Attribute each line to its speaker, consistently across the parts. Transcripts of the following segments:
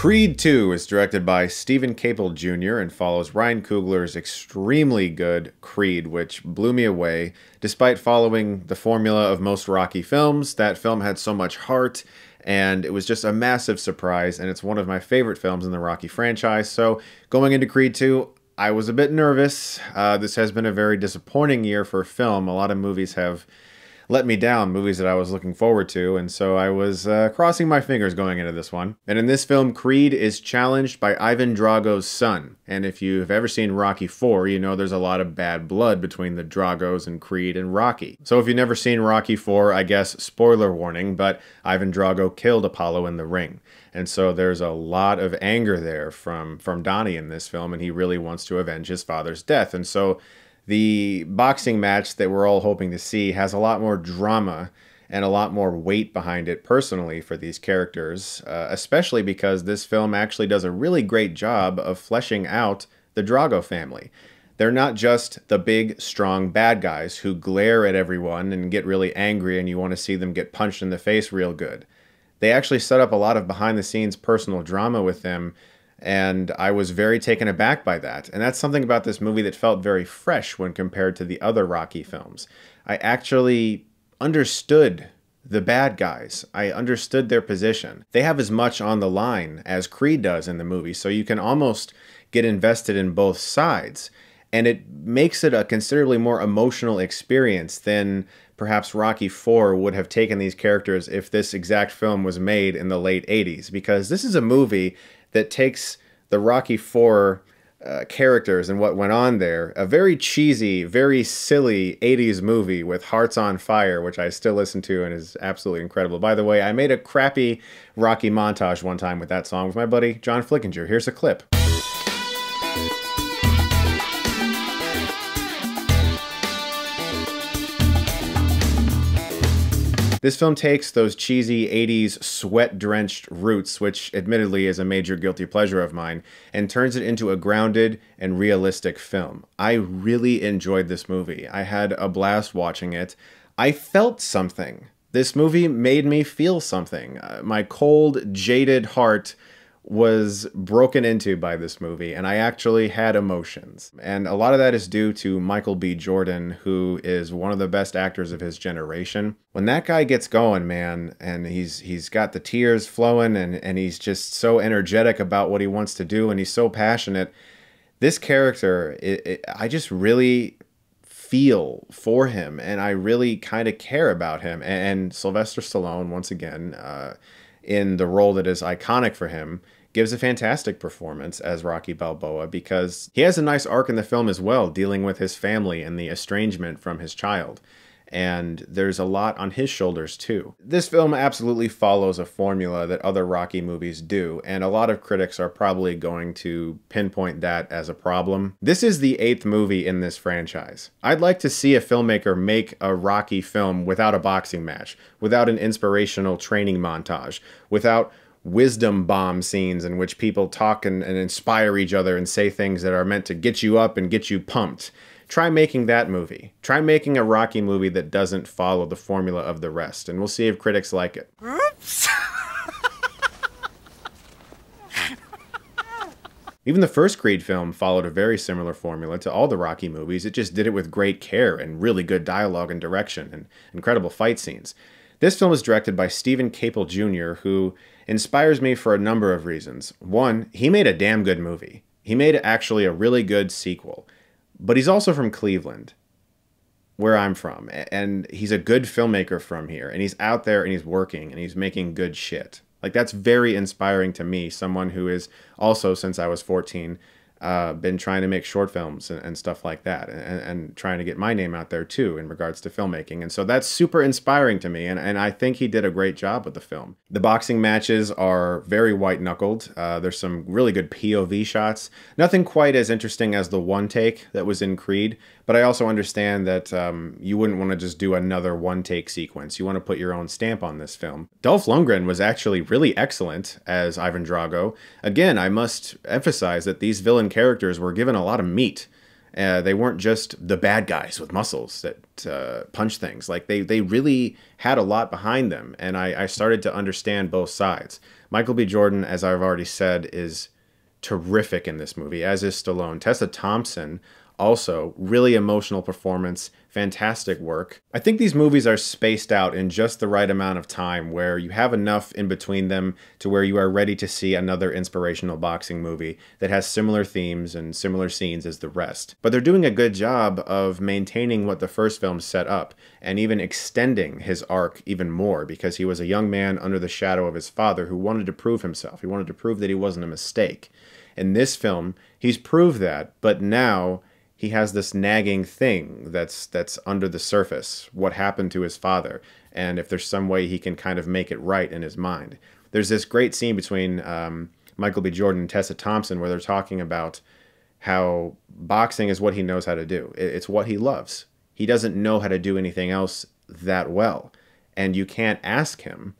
Speaker 1: Creed 2 is directed by Steven Caple Jr. and follows Ryan Coogler's extremely good Creed, which blew me away. Despite following the formula of most Rocky films, that film had so much heart and it was just a massive surprise and it's one of my favorite films in the Rocky franchise. So, going into Creed 2, I was a bit nervous. Uh, this has been a very disappointing year for film. A lot of movies have let me down, movies that I was looking forward to, and so I was uh, crossing my fingers going into this one. And in this film, Creed is challenged by Ivan Drago's son. And if you've ever seen Rocky 4, you know there's a lot of bad blood between the Dragos and Creed and Rocky. So if you've never seen Rocky 4, I guess spoiler warning, but Ivan Drago killed Apollo in the ring. And so there's a lot of anger there from from Donnie in this film and he really wants to avenge his father's death. And so the boxing match that we're all hoping to see has a lot more drama and a lot more weight behind it personally for these characters, uh, especially because this film actually does a really great job of fleshing out the Drago family. They're not just the big, strong bad guys who glare at everyone and get really angry and you want to see them get punched in the face real good. They actually set up a lot of behind the scenes personal drama with them and I was very taken aback by that. And that's something about this movie that felt very fresh when compared to the other Rocky films. I actually understood the bad guys. I understood their position. They have as much on the line as Creed does in the movie, so you can almost get invested in both sides. And it makes it a considerably more emotional experience than perhaps Rocky IV would have taken these characters if this exact film was made in the late 80s. Because this is a movie that takes the Rocky Four uh, characters and what went on there. A very cheesy, very silly 80s movie with Hearts on Fire, which I still listen to and is absolutely incredible. By the way, I made a crappy Rocky montage one time with that song with my buddy John Flickinger. Here's a clip. This film takes those cheesy 80s sweat drenched roots, which admittedly is a major guilty pleasure of mine, and turns it into a grounded and realistic film. I really enjoyed this movie. I had a blast watching it. I felt something. This movie made me feel something. Uh, my cold, jaded heart was broken into by this movie, and I actually had emotions. And a lot of that is due to Michael B. Jordan, who is one of the best actors of his generation. When that guy gets going, man, and he's he's got the tears flowing and, and he's just so energetic about what he wants to do and he's so passionate. This character, it, it, I just really feel for him and I really kind of care about him. And, and Sylvester Stallone, once again, uh, in the role that is iconic for him, gives a fantastic performance as Rocky Balboa because he has a nice arc in the film as well, dealing with his family and the estrangement from his child and there's a lot on his shoulders too. This film absolutely follows a formula that other Rocky movies do, and a lot of critics are probably going to pinpoint that as a problem. This is the eighth movie in this franchise. I'd like to see a filmmaker make a Rocky film without a boxing match, without an inspirational training montage, without wisdom bomb scenes in which people talk and, and inspire each other and say things that are meant to get you up and get you pumped try making that movie. Try making a Rocky movie that doesn't follow the formula of the rest, and we'll see if critics like it. Oops. Even the first Creed film followed a very similar formula to all the Rocky movies. It just did it with great care and really good dialogue and direction and incredible fight scenes. This film is directed by Steven Caple Jr., who inspires me for a number of reasons. One, he made a damn good movie. He made actually a really good sequel. But he's also from Cleveland, where I'm from. And he's a good filmmaker from here. And he's out there and he's working and he's making good shit. Like, that's very inspiring to me, someone who is also, since I was 14, uh, been trying to make short films and, and stuff like that and, and, trying to get my name out there too in regards to filmmaking. And so that's super inspiring to me. And, and I think he did a great job with the film. The boxing matches are very white knuckled. Uh, there's some really good POV shots. Nothing quite as interesting as the one take that was in Creed, but I also understand that um, you wouldn't want to just do another one take sequence. You want to put your own stamp on this film. Dolph Lundgren was actually really excellent as Ivan Drago. Again, I must emphasize that these villain characters were given a lot of meat Uh, they weren't just the bad guys with muscles that uh, punch things. Like they, they really had a lot behind them, and I, I started to understand both sides. Michael B. Jordan, as I've already said, is terrific in this movie, as is Stallone. Tessa Thompson also really emotional performance fantastic work. I think these movies are spaced out in just the right amount of time where you have enough in between them to where you are ready to see another inspirational boxing movie that has similar themes and similar scenes as the rest. But they're doing a good job of maintaining what the first film set up and even extending his arc even more because he was a young man under the shadow of his father who wanted to prove himself. He wanted to prove that he wasn't a mistake. In this film he's proved that but now he has this nagging thing that's that's under the surface what happened to his father and if there's some way he can kind of make it right in his mind. There's this great scene between um, michael b. Jordan and tessa thompson where they're talking about how boxing is what he knows how to do. It's what he loves. He doesn't know how to do anything else that well and you can't ask him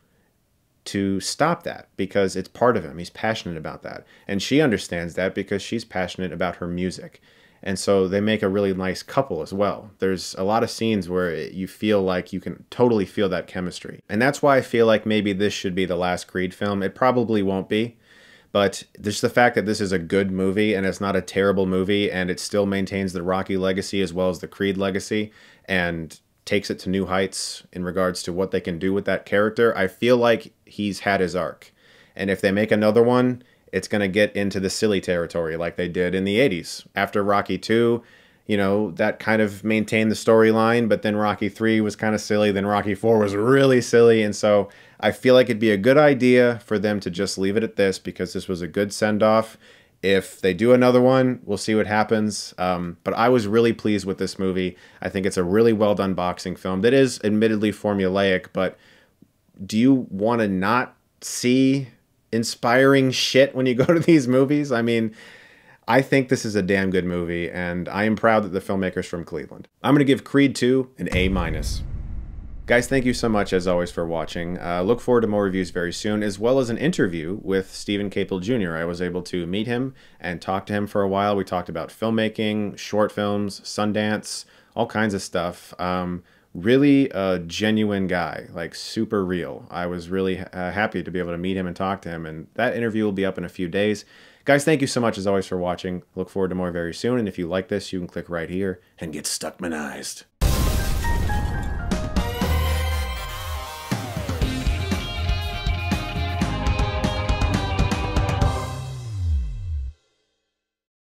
Speaker 1: to stop that because it's part of him. He's passionate about that. And she understands that because she's passionate about her music and so they make a really nice couple as well. There's a lot of scenes where you feel like you can totally feel that chemistry. And that's why I feel like maybe this should be the last Creed film. It probably won't be. But just the fact that this is a good movie and it's not a terrible movie and it still maintains the Rocky legacy as well as the Creed legacy and takes it to new heights in regards to what they can do with that character, I feel like he's had his arc. And if they make another one, it's going to get into the silly territory like they did in the 80s. After Rocky 2, you know, that kind of maintained the storyline, but then Rocky 3 was kind of silly, then Rocky 4 was really silly, and so I feel like it'd be a good idea for them to just leave it at this because this was a good send off. If they do another one, we'll see what happens. Um, but I was really pleased with this movie. I think it's a really well done boxing film that is admittedly formulaic, but do you want to not see inspiring shit when you go to these movies. I mean, I think this is a damn good movie, and I am proud that the filmmaker's from Cleveland. I'm to give Creed 2 an A minus. Guys, thank you so much as always for watching. Uh, look forward to more reviews very soon, as well as an interview with Steven Caple Jr. I was able to meet him and talk to him for a while. We talked about filmmaking, short films, Sundance, all kinds of stuff. Um, really a genuine guy, like super real. I was really uh, happy to be able to meet him and talk to him, and that interview will be up in a few days. Guys, thank you so much as always for watching. Look forward to more very soon, and if you like this, you can click right here and get Stuckmanized.